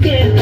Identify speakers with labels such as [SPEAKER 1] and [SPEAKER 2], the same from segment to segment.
[SPEAKER 1] get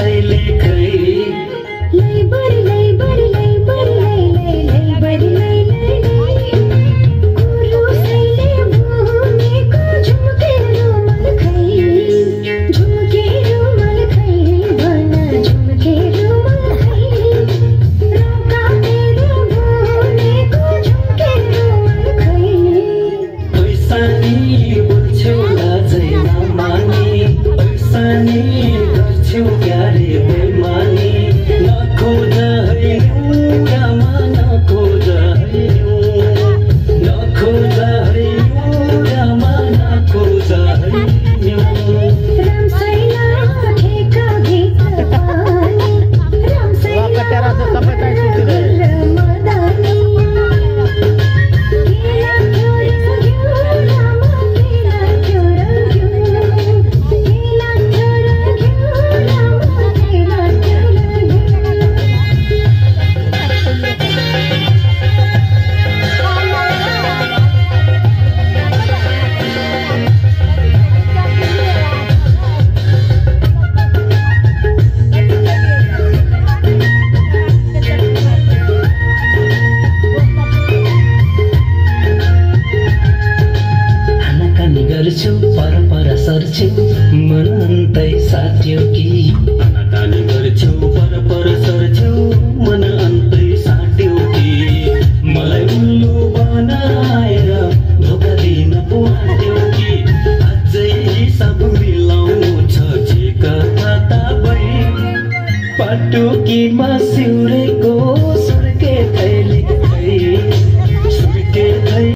[SPEAKER 1] Duki masih